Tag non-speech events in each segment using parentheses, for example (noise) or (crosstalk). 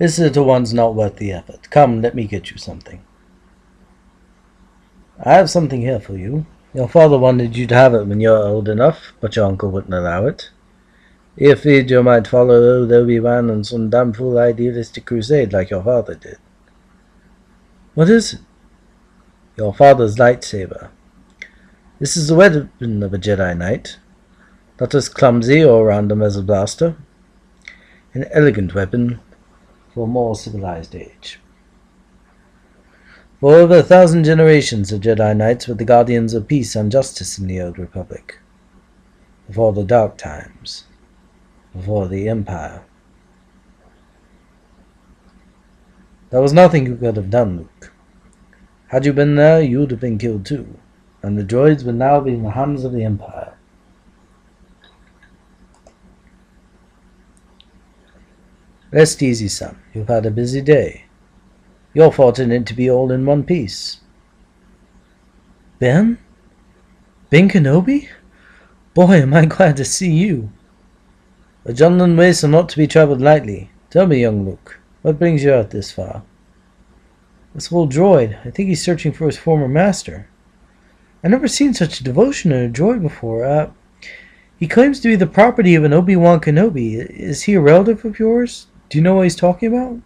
This little one's not worth the effort. Come, let me get you something. I have something here for you. Your father wanted you to have it when you're old enough, but your uncle wouldn't allow it. He feared you might follow old Obi-Wan on some damn fool idealistic crusade like your father did. What is it? Your father's lightsaber. This is the weapon of a Jedi Knight. Not as clumsy or random as a blaster. An elegant weapon for a more civilized age. For over a thousand generations, the Jedi Knights were the guardians of peace and justice in the Old Republic. Before the Dark Times. Before the Empire. There was nothing you could have done, Luke. Had you been there, you would have been killed too, and the droids would now be in the hands of the Empire. Rest easy, son. You've had a busy day. You're fortunate to be all in one piece. Ben? Ben Kenobi? Boy, am I glad to see you. The Jundland ways are not to be travelled lightly. Tell me, young Luke, what brings you out this far? This old droid, I think he's searching for his former master. I've never seen such devotion in a droid before. Uh, he claims to be the property of an Obi-Wan Kenobi. Is he a relative of yours? Do you know what he's talking about?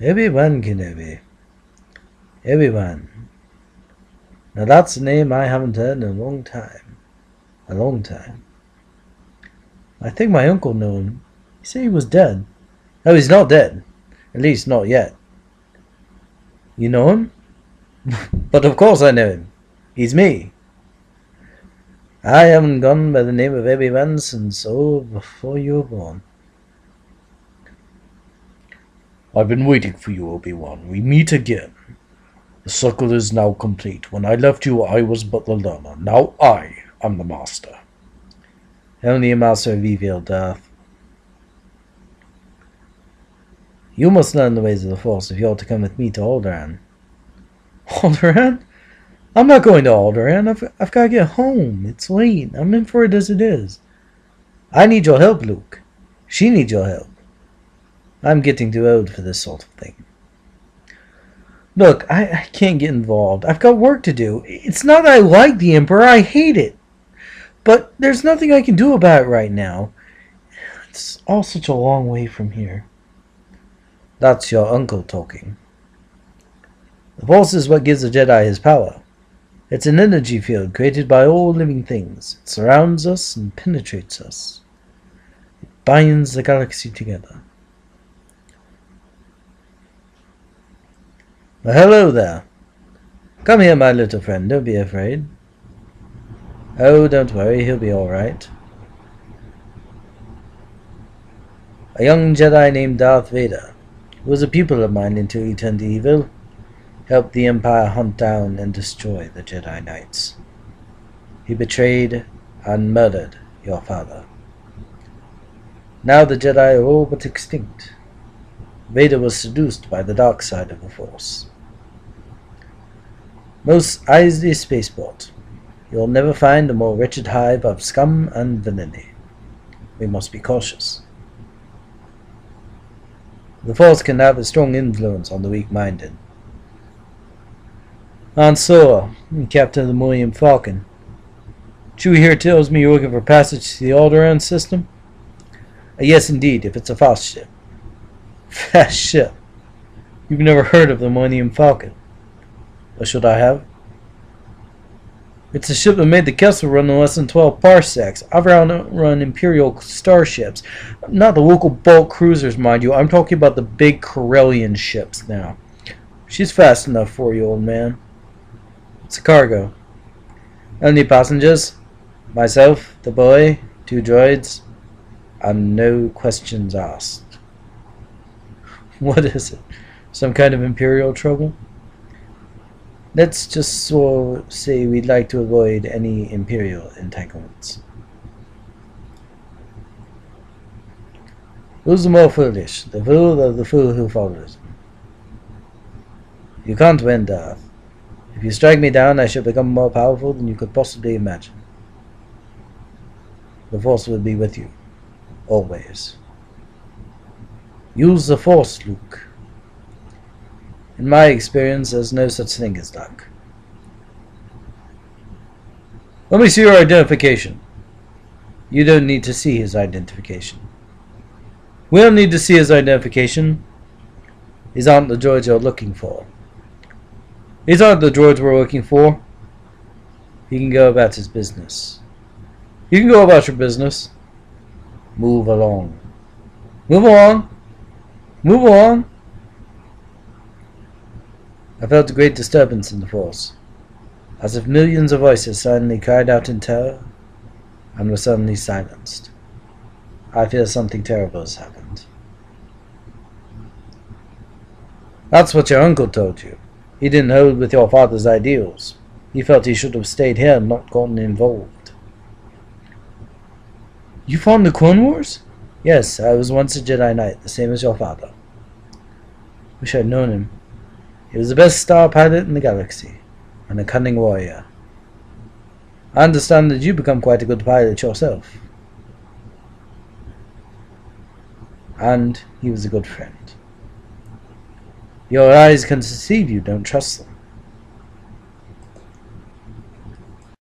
Obi-Wan Kenobi. Obi-Wan. Now that's a name I haven't heard in a long time. A long time. I think my uncle knew him. He said he was dead. Oh, he's not dead. At least not yet. You know him? (laughs) but of course I know him. He's me. I haven't gone by the name of Obi-Wan since, oh, before you were born. I've been waiting for you, Obi-Wan. We meet again. The circle is now complete. When I left you, I was but the learner. Now I am the master. Only a master of evil, Darth. You must learn the ways of the Force if you're to come with me to Alderaan. (laughs) Alderaan? I'm not going to Alderaan. I've, I've got to get home. It's late. I'm in for it as it is. I need your help, Luke. She needs your help. I'm getting too old for this sort of thing. Look, I, I can't get involved. I've got work to do. It's not I like the Emperor, I hate it. But there's nothing I can do about it right now. It's all such a long way from here. That's your uncle talking. The Force is what gives the Jedi his power. It's an energy field created by all living things. It surrounds us and penetrates us. It binds the galaxy together. Well, hello there. Come here, my little friend. Don't be afraid. Oh, don't worry. He'll be all right. A young Jedi named Darth Vader, who was a pupil of mine until he turned evil, helped the Empire hunt down and destroy the Jedi Knights. He betrayed and murdered your father. Now the Jedi are all but extinct. Vader was seduced by the dark side of the Force. Mos Eisley Spaceport. You'll never find a more wretched hive of scum and villainy. We must be cautious. The Force can have a strong influence on the weak-minded. Han Solo, Captain of the Millennium Falcon. Chewie here tells me you're looking for passage to the Alderaan system? Uh, yes, indeed, if it's a fast ship. (laughs) Fast ship? You've never heard of the Millennium Falcon. Or should I have? It's a ship that made the Kessel run in less than 12 parsecs. I've run Imperial starships. Not the local bulk cruisers, mind you. I'm talking about the big Corellian ships now. She's fast enough for you, old man. It's a cargo. Only passengers? Myself, the boy, two droids, and no questions asked. (laughs) What is it? Some kind of Imperial trouble? Let's just so say we'd like to avoid any Imperial entanglements. Who's the more foolish, the fool or the fool who follows? You can't win, Darth. If you strike me down, I shall become more powerful than you could possibly imagine. The Force will be with you, always. Use the Force, Luke. In my experience, there's no such thing as luck. Let me see your identification. You don't need to see his identification. We don't need to see his identification. These aren't the droids you're looking for. These aren't the droids we're looking for. He can go about his business. You can go about your business. Move along. Move along. Move along. I felt a great disturbance in the force, as if millions of voices suddenly cried out in terror and were suddenly silenced. I feel something terrible has happened. That's what your uncle told you. He didn't hold with your father's ideals. He felt he should have stayed here and not gotten involved. You fought in the Clone Wars? Yes, I was once a Jedi Knight, the same as your father. Wish I'd known him. He was the best star pilot in the galaxy, and a cunning warrior. I understand that you become quite a good pilot yourself. And he was a good friend. Your eyes can deceive you, don't trust them.